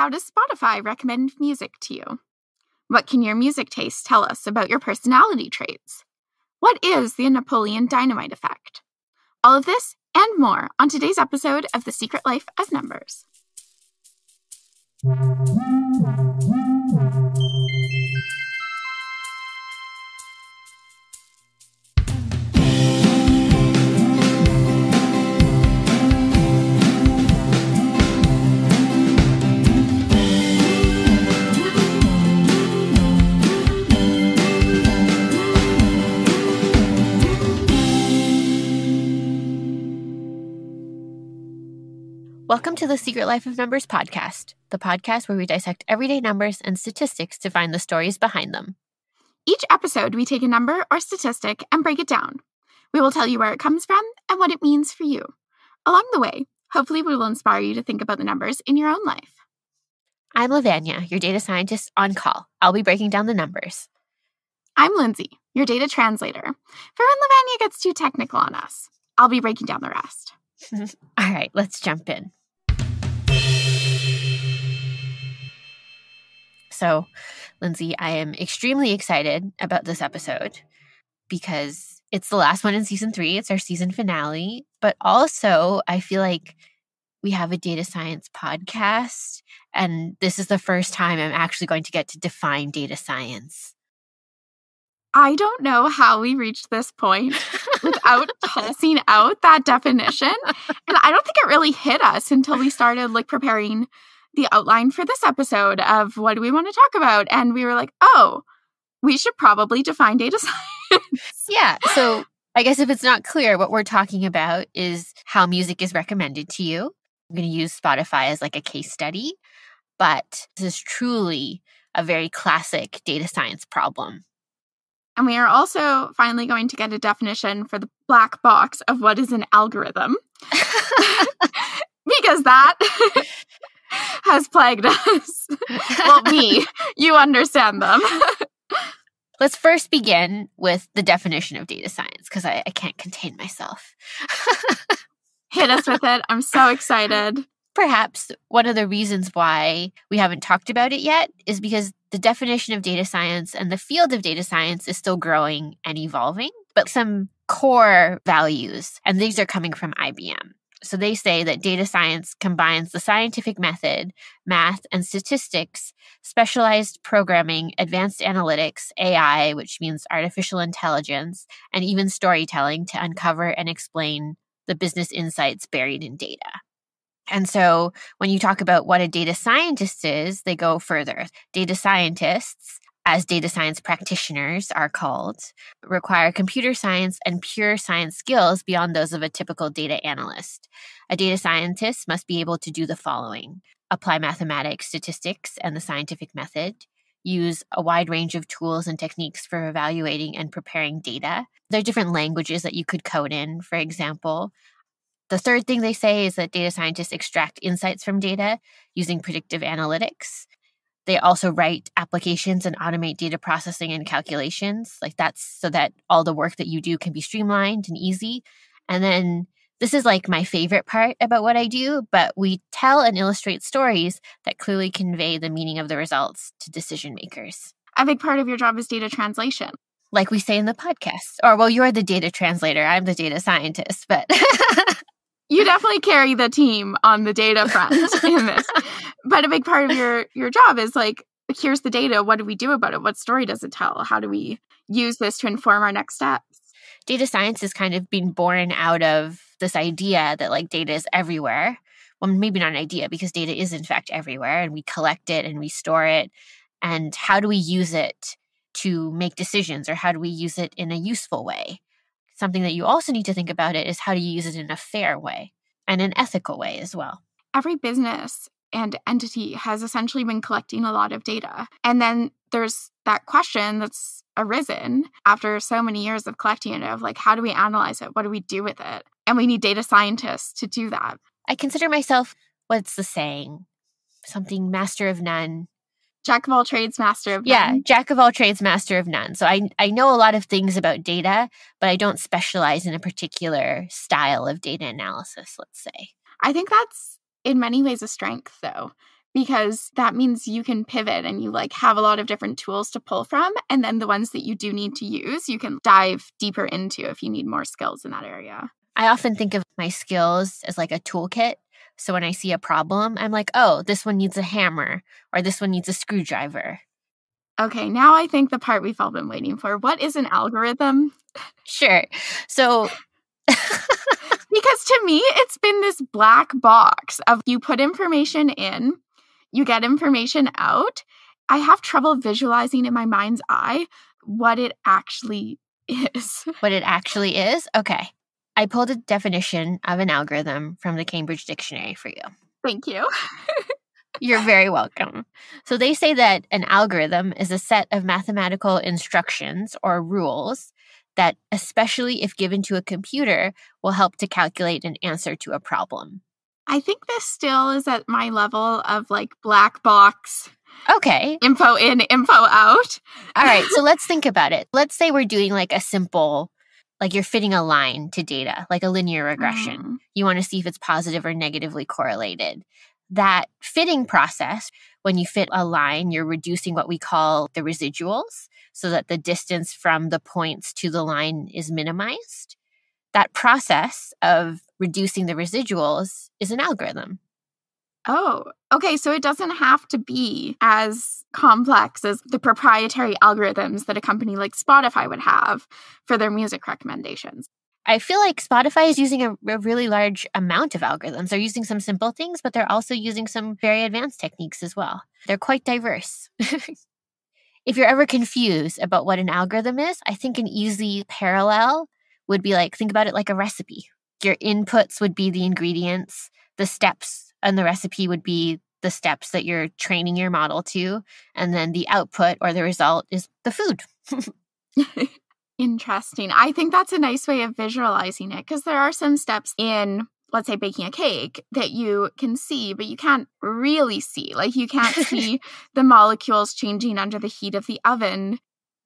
How does Spotify recommend music to you? What can your music taste tell us about your personality traits? What is the Napoleon Dynamite effect? All of this and more on today's episode of The Secret Life of Numbers. Welcome to the Secret Life of Numbers podcast, the podcast where we dissect everyday numbers and statistics to find the stories behind them. Each episode, we take a number or statistic and break it down. We will tell you where it comes from and what it means for you. Along the way, hopefully, we will inspire you to think about the numbers in your own life. I'm Lavanya, your data scientist on call. I'll be breaking down the numbers. I'm Lindsay, your data translator. For when Lavanya gets too technical on us, I'll be breaking down the rest. All right, let's jump in. So, Lindsay, I am extremely excited about this episode because it's the last one in season three. It's our season finale. But also, I feel like we have a data science podcast, and this is the first time I'm actually going to get to define data science. I don't know how we reached this point without tossing out that definition. And I don't think it really hit us until we started like preparing the outline for this episode of what do we want to talk about. And we were like, oh, we should probably define data science. yeah. So I guess if it's not clear, what we're talking about is how music is recommended to you. I'm going to use Spotify as like a case study, but this is truly a very classic data science problem. And we are also finally going to get a definition for the black box of what is an algorithm. because that has plagued us. well, me, you understand them. Let's first begin with the definition of data science because I, I can't contain myself. Hit us with it. I'm so excited. Perhaps one of the reasons why we haven't talked about it yet is because the definition of data science and the field of data science is still growing and evolving, but some core values, and these are coming from IBM. So they say that data science combines the scientific method, math, and statistics, specialized programming, advanced analytics, AI, which means artificial intelligence, and even storytelling to uncover and explain the business insights buried in data. And so when you talk about what a data scientist is, they go further. Data scientists as data science practitioners are called, require computer science and pure science skills beyond those of a typical data analyst. A data scientist must be able to do the following apply mathematics, statistics, and the scientific method, use a wide range of tools and techniques for evaluating and preparing data. There are different languages that you could code in, for example. The third thing they say is that data scientists extract insights from data using predictive analytics. They also write applications and automate data processing and calculations. Like that's so that all the work that you do can be streamlined and easy. And then this is like my favorite part about what I do, but we tell and illustrate stories that clearly convey the meaning of the results to decision makers. A big part of your job is data translation. Like we say in the podcast. Or, well, you're the data translator, I'm the data scientist, but. you definitely carry the team on the data front in this. But a big part of your your job is like here's the data, what do we do about it? What story does it tell? How do we use this to inform our next steps? Data science has kind of been born out of this idea that like data is everywhere. Well, maybe not an idea because data is in fact everywhere and we collect it and we store it. And how do we use it to make decisions or how do we use it in a useful way? Something that you also need to think about it is how do you use it in a fair way and an ethical way as well. Every business and entity has essentially been collecting a lot of data. And then there's that question that's arisen after so many years of collecting it of like, how do we analyze it? What do we do with it? And we need data scientists to do that. I consider myself, what's the saying? Something master of none, jack of all trades, master of none. Yeah, jack of all trades, master of none. So I I know a lot of things about data, but I don't specialize in a particular style of data analysis, let's say. I think that's in many ways a strength though, because that means you can pivot and you like have a lot of different tools to pull from and then the ones that you do need to use you can dive deeper into if you need more skills in that area I often think of my skills as like a toolkit. So when I see a problem, I'm like, oh, this one needs a hammer or this one needs a screwdriver. okay now i think the part we've all been waiting for what is an algorithm Sure. So because to me it's been this black box of you put information in you get information out i have trouble visualizing in my mind's eye what it actually is what it actually is, okay. I pulled a definition of an algorithm from the Cambridge Dictionary for you. thank you You're very welcome. So they say that an algorithm is a set of mathematical instructions or rules that, especially if given to a computer, will help to calculate an answer to a problem. i think this still is at my level of like black box Okay. info in info out All right. So let's think about it. Let's say we're doing like a simple, like you're fitting a line to data, like a linear regression. Mm. You want to see if it's positive or negatively correlated. That fitting process, when you fit a line, you're reducing what we call the residuals so that the distance from the points to the line is minimized. That process of reducing the residuals is an algorithm. Oh, okay. So it doesn't have to be as complex as the proprietary algorithms that a company like Spotify would have for their music recommendations. I feel like Spotify is using a, a really large amount of algorithms. They're using some simple things, but they're also using some very advanced techniques as well. They're quite diverse. if you're ever confused about what an algorithm is, I think an easy parallel would be like think about it like a recipe. Your inputs would be the ingredients, the steps and the recipe would be the steps that you're training your model to, and then the output or the result is the food. Interesting. I think that's a nice way of visualizing it because there are some steps in, let's say, baking a cake that you can see, but you can't really see. Like you can't see the molecules changing under the heat of the oven.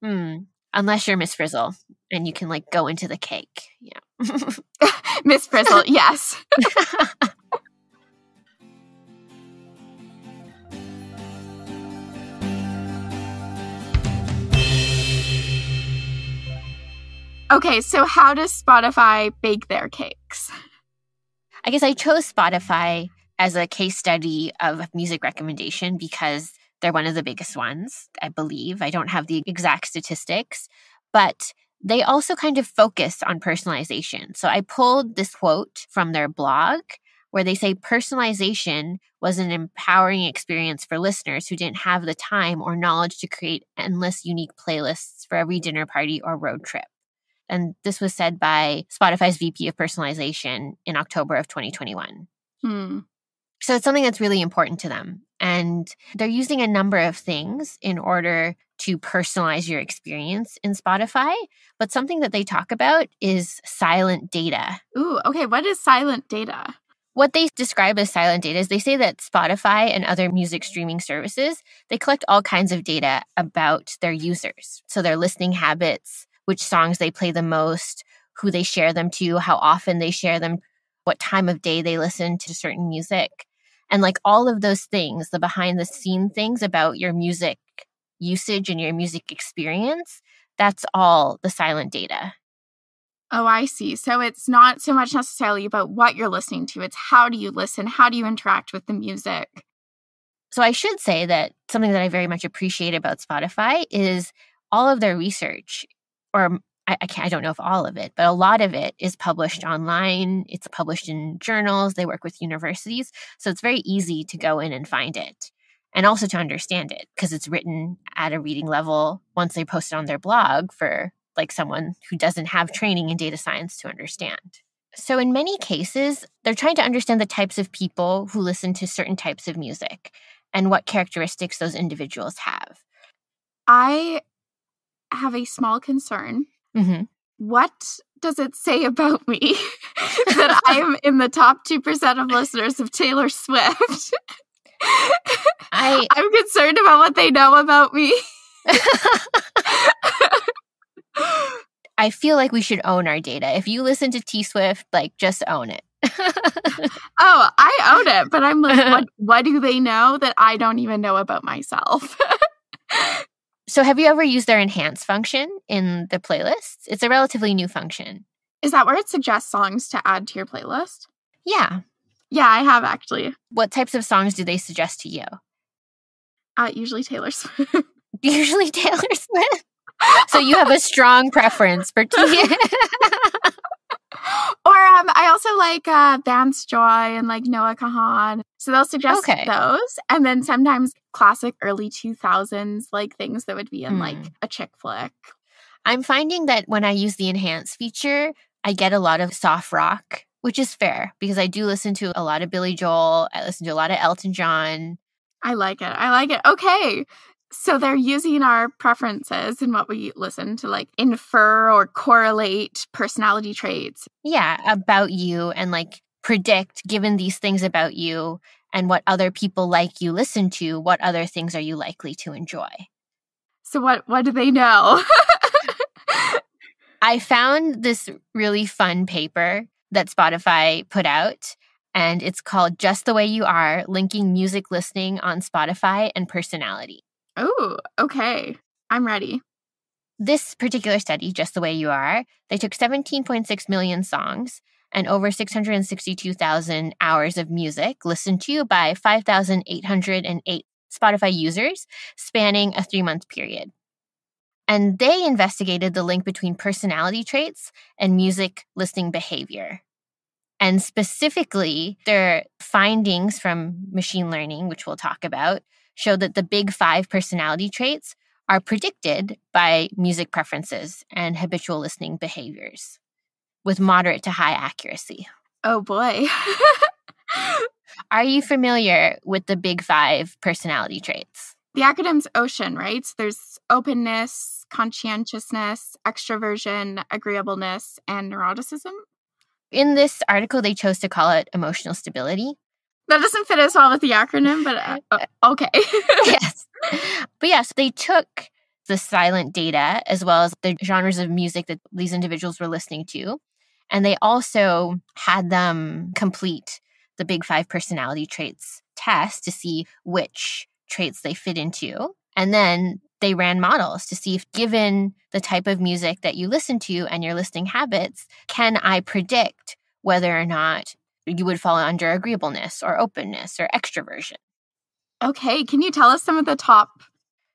Hmm. Unless you're Miss Frizzle and you can like go into the cake. Yeah. Miss Frizzle, yes. Okay, so how does Spotify bake their cakes? I guess I chose Spotify as a case study of music recommendation because they're one of the biggest ones, I believe. I don't have the exact statistics, but they also kind of focus on personalization. So I pulled this quote from their blog where they say personalization was an empowering experience for listeners who didn't have the time or knowledge to create endless unique playlists for every dinner party or road trip. And this was said by Spotify's VP of personalization in October of 2021. Hmm. So it's something that's really important to them. And they're using a number of things in order to personalize your experience in Spotify. But something that they talk about is silent data. Ooh, okay. What is silent data? What they describe as silent data is they say that Spotify and other music streaming services, they collect all kinds of data about their users. So their listening habits, which songs they play the most, who they share them to, how often they share them, what time of day they listen to certain music. And like all of those things, the behind the scene things about your music usage and your music experience, that's all the silent data. Oh, I see. So it's not so much necessarily about what you're listening to, it's how do you listen? How do you interact with the music? So I should say that something that I very much appreciate about Spotify is all of their research, or um, I, I, can't, I don't know if all of it, but a lot of it is published mm-hmm. online. It's published in journals. They work with universities. So it's very easy to go in and find it and also to understand it because it's written at a reading level once they post it on their blog for like someone who doesn't have training in data science to understand. So, in many cases, they're trying to understand the types of people who listen to certain types of music and what characteristics those individuals have. I have a small concern. Mm-hmm. What does it say about me that I am in the top 2% of listeners of Taylor Swift? I I'm concerned about what they know about me. I feel like we should own our data. If you listen to T Swift, like just own it. oh, I own it, but I'm like, what, what do they know that I don't even know about myself? So, have you ever used their enhance function in the playlists? It's a relatively new function. Is that where it suggests songs to add to your playlist? Yeah. Yeah, I have actually. What types of songs do they suggest to you? Uh, usually Taylor Swift. usually Taylor Swift. so you have a strong preference for T. or um, I also like uh, Vance Joy and like Noah Kahan. So they'll suggest okay. those. And then sometimes classic early 2000s, like things that would be in mm. like a chick flick. I'm finding that when I use the enhance feature, I get a lot of soft rock, which is fair because I do listen to a lot of Billy Joel. I listen to a lot of Elton John. I like it. I like it. Okay. So they're using our preferences and what we listen to like infer or correlate personality traits. Yeah, about you and like predict given these things about you and what other people like you listen to, what other things are you likely to enjoy? So what what do they know? I found this really fun paper that Spotify put out and it's called Just the Way You Are Linking Music Listening on Spotify and Personality. Oh, okay. I'm ready. This particular study, Just the Way You Are, they took 17.6 million songs and over 662,000 hours of music listened to by 5,808 Spotify users spanning a three month period. And they investigated the link between personality traits and music listening behavior. And specifically, their findings from machine learning, which we'll talk about, show that the big five personality traits are predicted by music preferences and habitual listening behaviors with moderate to high accuracy. Oh boy. are you familiar with the big five personality traits? The acronym's OCEAN, right? So there's openness, conscientiousness, extroversion, agreeableness, and neuroticism. In this article, they chose to call it emotional stability. That doesn't fit as well with the acronym, but uh, uh okay. yes. But yes, they took the silent data as well as the genres of music that these individuals were listening to. And they also had them complete the big five personality traits test to see which traits they fit into. And then they ran models to see if, given the type of music that you listen to and your listening habits, can I predict whether or not you would fall under agreeableness or openness or extroversion? Okay. Can you tell us some of the top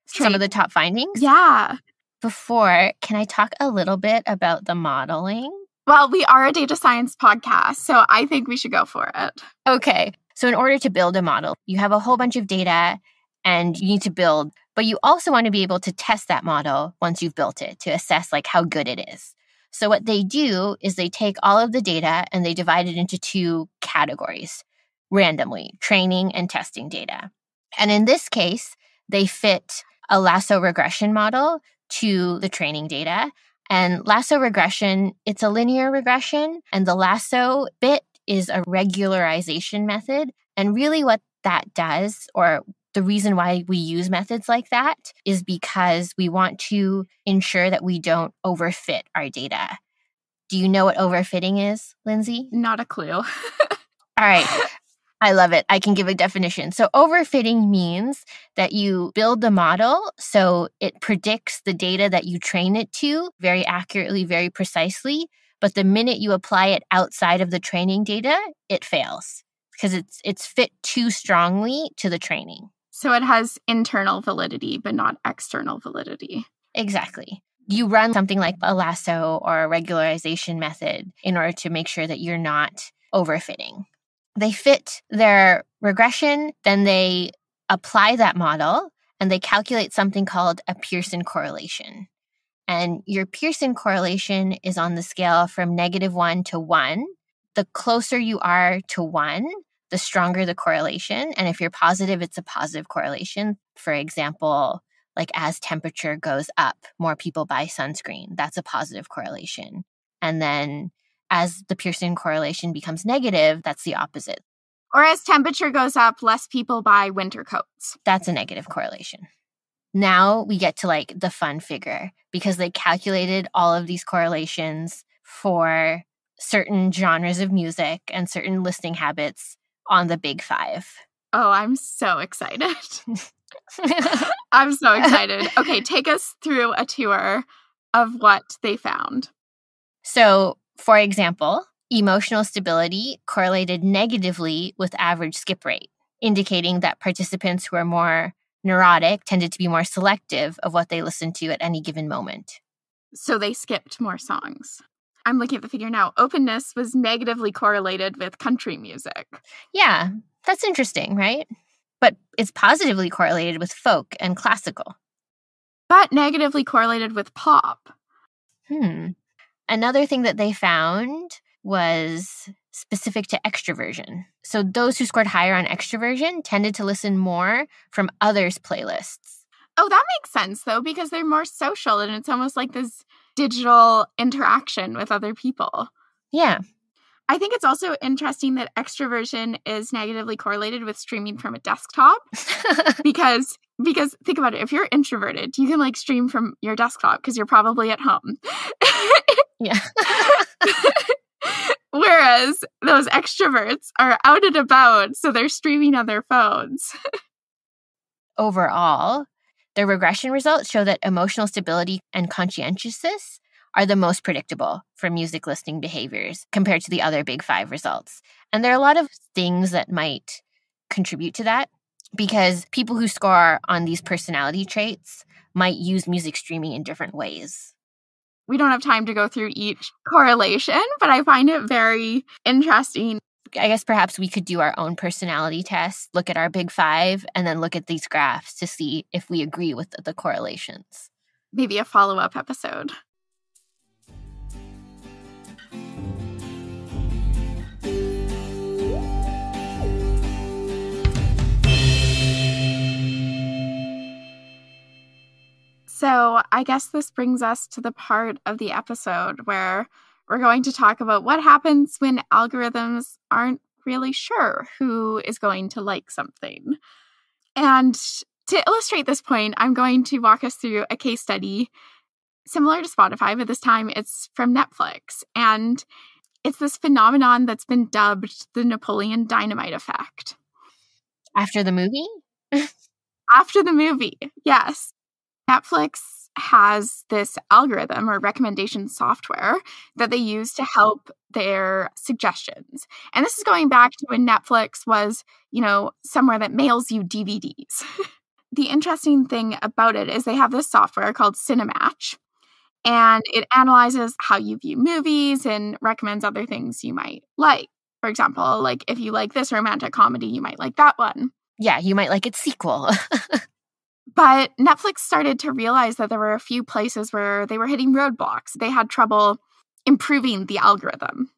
traits? some of the top findings? Yeah. Before, can I talk a little bit about the modeling? Well, we are a data science podcast, so I think we should go for it. Okay. So, in order to build a model, you have a whole bunch of data and you need to build but you also want to be able to test that model once you've built it to assess like how good it is. So what they do is they take all of the data and they divide it into two categories randomly, training and testing data. And in this case, they fit a lasso regression model to the training data. And lasso regression, it's a linear regression and the lasso bit is a regularization method. And really what that does or the reason why we use methods like that is because we want to ensure that we don't overfit our data. Do you know what overfitting is, Lindsay? Not a clue. All right. I love it. I can give a definition. So, overfitting means that you build the model so it predicts the data that you train it to very accurately, very precisely. But the minute you apply it outside of the training data, it fails because it's it's fit too strongly to the training. So it has internal validity, but not external validity. Exactly. You run something like a lasso or a regularization method in order to make sure that you're not overfitting. They fit their regression, then they apply that model and they calculate something called a Pearson correlation. And your Pearson correlation is on the scale from negative one to one. The closer you are to one, the stronger the correlation. And if you're positive, it's a positive correlation. For example, like as temperature goes up, more people buy sunscreen. That's a positive correlation. And then as the Pearson correlation becomes negative, that's the opposite. Or as temperature goes up, less people buy winter coats. That's a negative correlation. Now we get to like the fun figure because they calculated all of these correlations for certain genres of music and certain listening habits on the big five. Oh, I'm so excited. I'm so excited. Okay, take us through a tour of what they found. So, for example, emotional stability correlated negatively with average skip rate, indicating that participants who are more neurotic tended to be more selective of what they listened to at any given moment. So they skipped more songs. I'm looking at the figure now. Openness was negatively correlated with country music. Yeah, that's interesting, right? But it's positively correlated with folk and classical. But negatively correlated with pop. Hmm. Another thing that they found was specific to extroversion. So those who scored higher on extroversion tended to listen more from others' playlists. Oh, that makes sense though, because they're more social and it's almost like this digital interaction with other people. Yeah. I think it's also interesting that extroversion is negatively correlated with streaming from a desktop because because think about it if you're introverted you can like stream from your desktop because you're probably at home. yeah. Whereas those extroverts are out and about, so they're streaming on their phones. Overall, the regression results show that emotional stability and conscientiousness are the most predictable for music listening behaviors compared to the other big five results. And there are a lot of things that might contribute to that because people who score on these personality traits might use music streaming in different ways we don't have time to go through each correlation, but I find it very interesting. I guess perhaps we could do our own personality test, look at our big five, and then look at these graphs to see if we agree with the correlations. Maybe a follow up episode. So, I guess this brings us to the part of the episode where we're going to talk about what happens when algorithms aren't really sure who is going to like something. And to illustrate this point, I'm going to walk us through a case study similar to Spotify, but this time it's from Netflix. And it's this phenomenon that's been dubbed the Napoleon Dynamite effect. After the movie? After the movie, yes. Netflix has this algorithm or recommendation software that they use to help their suggestions. And this is going back to when Netflix was, you know, somewhere that mails you DVDs. the interesting thing about it is they have this software called Cinematch and it analyzes how you view movies and recommends other things you might like. For example, like if you like this romantic comedy, you might like that one. Yeah, you might like its sequel. But Netflix started to realize that there were a few places where they were hitting roadblocks. They had trouble improving the algorithm.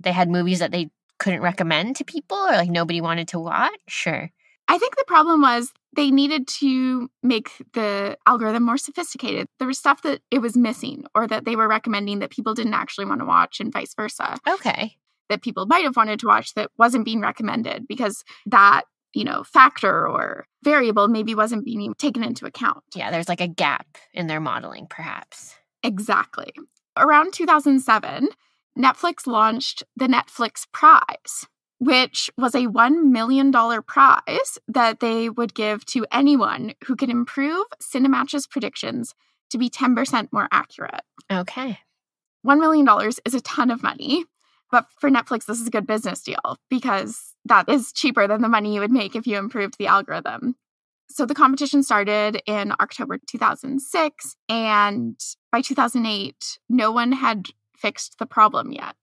They had movies that they couldn't recommend to people or like nobody wanted to watch? Sure. I think the problem was they needed to make the algorithm more sophisticated. There was stuff that it was missing or that they were recommending that people didn't actually want to watch and vice versa. Okay. That people might have wanted to watch that wasn't being recommended because that you know, factor or variable maybe wasn't being taken into account. Yeah, there's like a gap in their modeling, perhaps. Exactly. Around 2007, Netflix launched the Netflix Prize, which was a $1 million prize that they would give to anyone who could improve Cinematch's predictions to be 10% more accurate. Okay. $1 million is a ton of money. But for Netflix, this is a good business deal because that is cheaper than the money you would make if you improved the algorithm. So the competition started in October 2006. And by 2008, no one had fixed the problem yet.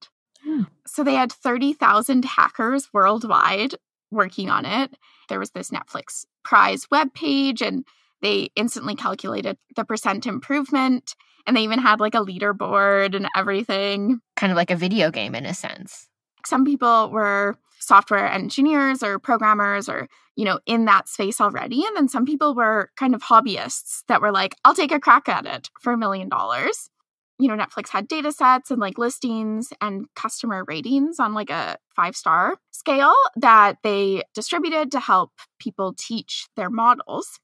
Hmm. So they had 30,000 hackers worldwide working on it. There was this Netflix prize webpage, and they instantly calculated the percent improvement and they even had like a leaderboard and everything. Kind of like a video game in a sense. Some people were software engineers or programmers or, you know, in that space already. And then some people were kind of hobbyists that were like, I'll take a crack at it for a million dollars. You know, Netflix had data sets and like listings and customer ratings on like a five star scale that they distributed to help people teach their models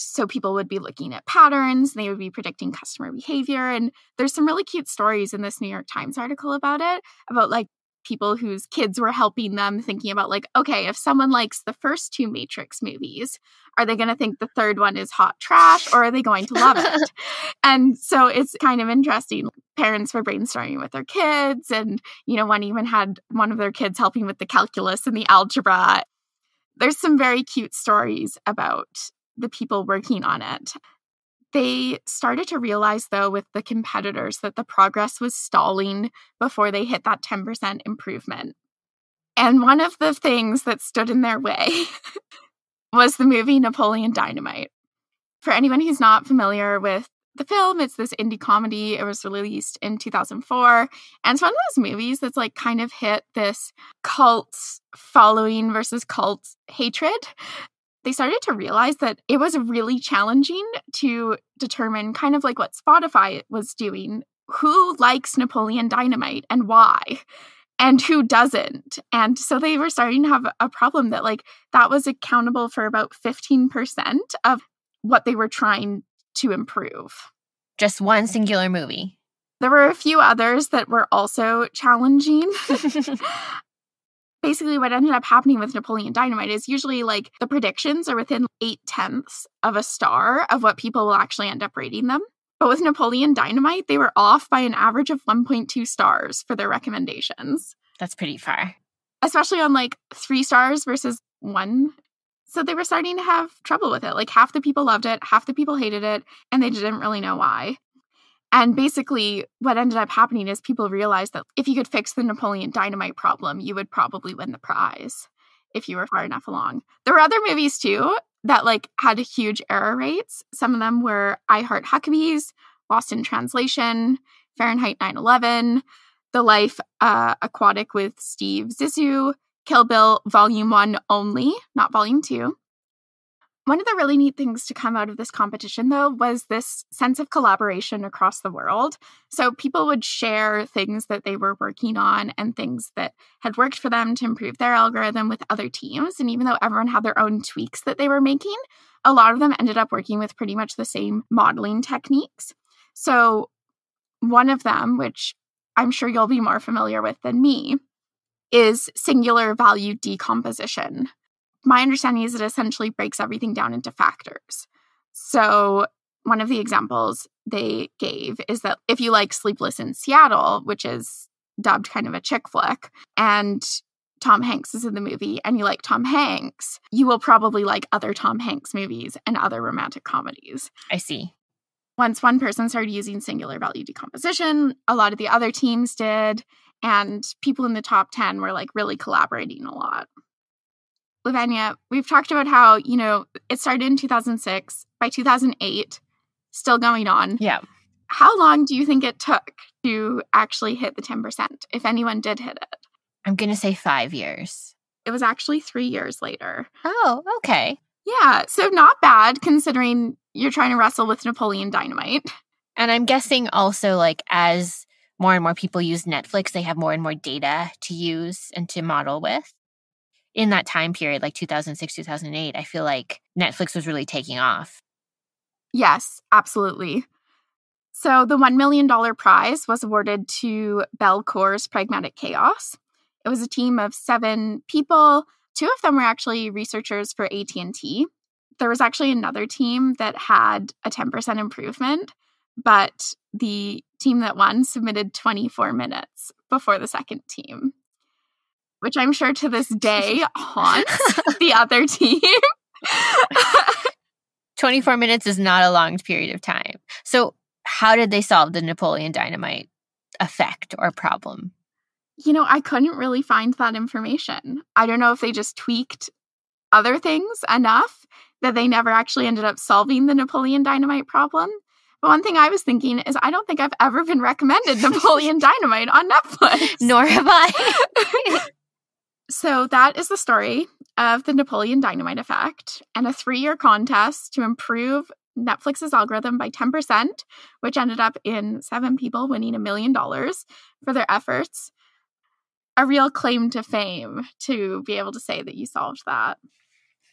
so people would be looking at patterns, they would be predicting customer behavior. And there's some really cute stories in this New York Times article about it, about like people whose kids were helping them thinking about like okay if someone likes the first two matrix movies are they going to think the third one is hot trash or are they going to love it? And so it's kind of interesting parents were brainstorming with their kids and you know one even had one of their kids helping with the calculus and the algebra. There's some very cute stories about the people working on it they started to realize, though, with the competitors that the progress was stalling before they hit that 10% improvement. And one of the things that stood in their way was the movie Napoleon Dynamite. For anyone who's not familiar with the film, it's this indie comedy. It was released in 2004. And it's one of those movies that's like kind of hit this cult following versus cult hatred they started to realize that it was really challenging to determine kind of like what Spotify was doing who likes Napoleon Dynamite and why and who doesn't. And so they were starting to have a problem that like that was accountable for about 15% of what they were trying to improve. Just one singular movie. There were a few others that were also challenging. basically what ended up happening with Napoleon Dynamite is usually like the predictions are within eight tenths of a star of what people will actually end up rating them. But with Napoleon Dynamite, they were off by an average of 1.2 stars for their recommendations. That's pretty far. Especially on like three stars versus one. So they were starting to have trouble with it. Like half the people loved it, half the people hated it, and they didn't really know why. And basically, what ended up happening is people realized that if you could fix the Napoleon Dynamite problem, you would probably win the prize if you were far enough along. There were other movies too that like had huge error rates. Some of them were I Heart Huckabees, Lost in Translation, Fahrenheit 9/11, The Life uh, Aquatic with Steve Zissou, Kill Bill Volume 1 only, not Volume 2, one of the really neat things to come out of this competition, though, was this sense of collaboration across the world. So people would share things that they were working on and things that had worked for them to improve their algorithm with other teams. And even though everyone had their own tweaks that they were making, a lot of them ended up working with pretty much the same modeling techniques. So one of them, which I'm sure you'll be more familiar with than me, is singular value decomposition my understanding is it essentially breaks everything down into factors. So, one of the examples they gave is that if you like Sleepless in Seattle, which is dubbed kind of a chick flick, and Tom Hanks is in the movie and you like Tom Hanks, you will probably like other Tom Hanks movies and other romantic comedies. I see. Once one person started using singular value decomposition, a lot of the other teams did, and people in the top 10 were like really collaborating a lot. Lavanya, we've talked about how, you know, it started in 2006. By 2008, still going on. Yeah. How long do you think it took to actually hit the 10%, if anyone did hit it? I'm going to say five years. It was actually three years later. Oh, okay. Yeah. So not bad considering you're trying to wrestle with Napoleon Dynamite. And I'm guessing also, like, as more and more people use Netflix, they have more and more data to use and to model with in that time period, like 2006, 2008, I feel like Netflix was really taking off. Yes, absolutely. So the $1 million prize was awarded to BellKor's Pragmatic Chaos. It was a team of seven people. Two of them were actually researchers for AT&T. There was actually another team that had a 10% improvement, but the team that won submitted 24 minutes before the second team which I'm sure to this day haunts the other team. 24 minutes is not a long period of time. So, how did they solve the Napoleon Dynamite effect or problem? You know, I couldn't really find that information. I don't know if they just tweaked other things enough that they never actually ended up solving the Napoleon Dynamite problem. But one thing I was thinking is I don't think I've ever been recommended Napoleon Dynamite on Netflix. Nor have I. So that is the story of the Napoleon Dynamite effect and a three year contest to improve Netflix's algorithm by 10%, which ended up in seven people winning a million dollars for their efforts. A real claim to fame to be able to say that you solved that.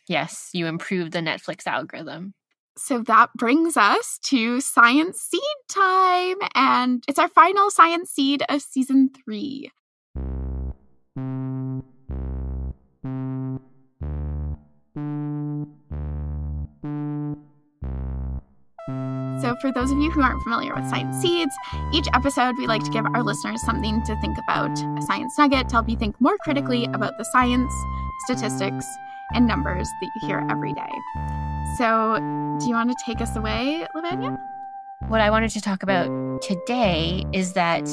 Yes, you improved the Netflix algorithm. So that brings us to science seed time. And it's our final science seed of season three. For those of you who aren't familiar with Science Seeds, each episode we like to give our listeners something to think about a science nugget to help you think more critically about the science, statistics, and numbers that you hear every day. So, do you want to take us away, Lavanya? What I wanted to talk about today is that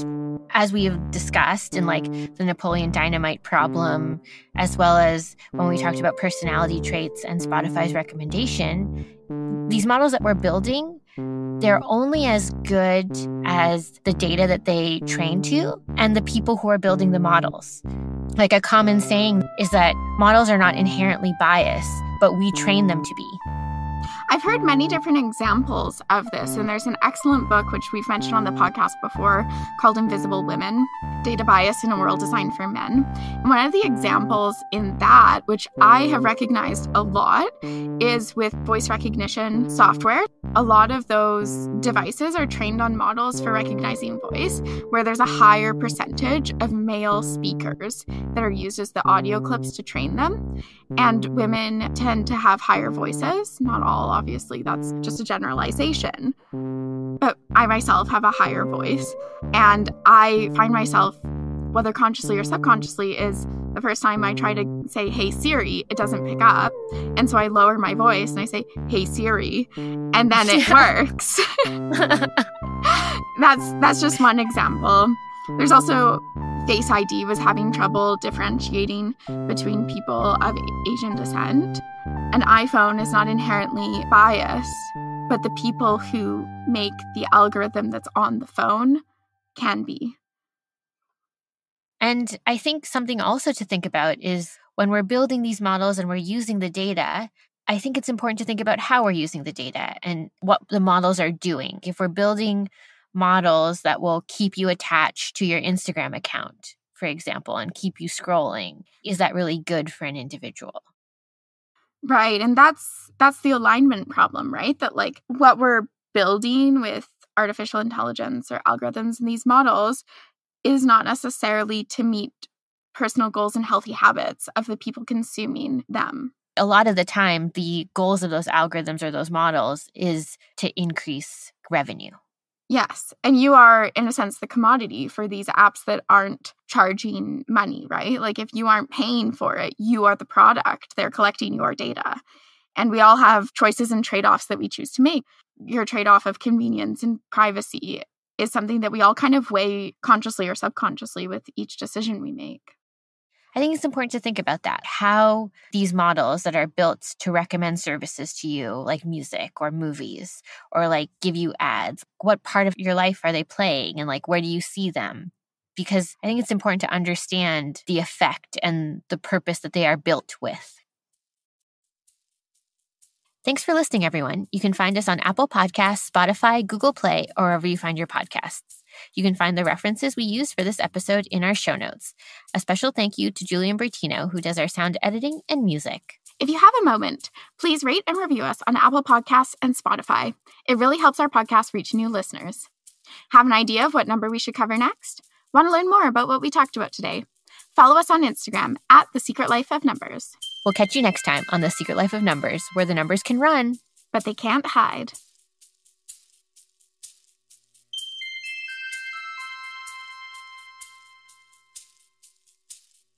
as we have discussed in like the Napoleon Dynamite problem, as well as when we talked about personality traits and Spotify's recommendation, these models that we're building they're only as good as the data that they train to and the people who are building the models. Like a common saying is that models are not inherently biased, but we train them to be. I've heard many mm. different examples of this, and mm. there's an excellent book which we've mentioned on the podcast before called Invisible Women Data Bias in a World Designed for Men. And one of the examples in that, which I have mm. recognized a lot, is with voice recognition software. A lot of those devices are trained on models for recognizing voice, where there's a higher percentage of male speakers that are used as the audio clips to train them. And women tend to have higher voices, not all obviously that's just a generalization. But I myself have a higher voice, and I find myself, whether consciously or subconsciously, is the first time I try to say, Hey Siri, it doesn't pick up. And so I lower my voice and I say, Hey Siri, and then it works. that's that's just one example. There's also Face ID was having trouble differentiating between people of Asian descent. An iPhone is not inherently biased, but the people who make the algorithm that's on the phone can be. And I think something also to think about is when we're building these models and we're using the data, I think it's important to think about how we're using the data and what the models are doing. If we're building models that will keep you attached to your Instagram account, for example, and keep you scrolling. Is that really good for an individual? Right. And that's that's the alignment problem, right? That like what we're building with artificial intelligence or algorithms in these models is not necessarily to meet personal goals and healthy habits of the people consuming them. A lot of the time, the goals of those algorithms or those models is to increase revenue. Yes. And you are, in a sense, the commodity for these apps that aren't charging money, right? Like if you aren't paying for it, you are the product. They're collecting your data. And we all have choices and trade offs that we choose to make. Your trade off of convenience and privacy is something that we all kind of weigh consciously or subconsciously with each decision we make. I think it's important to think about that. How these models that are built to recommend services to you, like music or movies, or like give you ads, what part of your life are they playing and like where do you see them? Because I think it's important to understand the effect and the purpose that they are built with. Thanks for listening, everyone. You can find us on Apple Podcasts, Spotify, Google Play, or wherever you find your podcasts. You can find the references we use for this episode in our show notes. A special thank you to Julian Bertino, who does our sound editing and music. If you have a moment, please rate and review us on Apple Podcasts and Spotify. It really helps our podcast reach new listeners. Have an idea of what number we should cover next? Want to learn more about what we talked about today? Follow us on Instagram at The Secret Life of Numbers. We'll catch you next time on The Secret Life of Numbers, where the numbers can run, but they can't hide.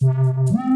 Mm-hmm.